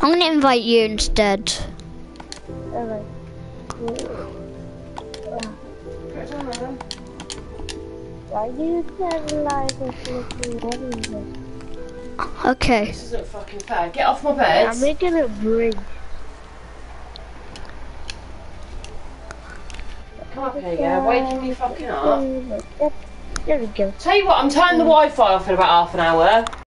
I'm gonna invite you instead. Why do you? Okay. This isn't fucking fair. Get off my bed. I'm making a bridge. Come up here, yeah. Waking me fucking up. There we go. Tell you what, I'm turning the Wi-Fi off in about half an hour.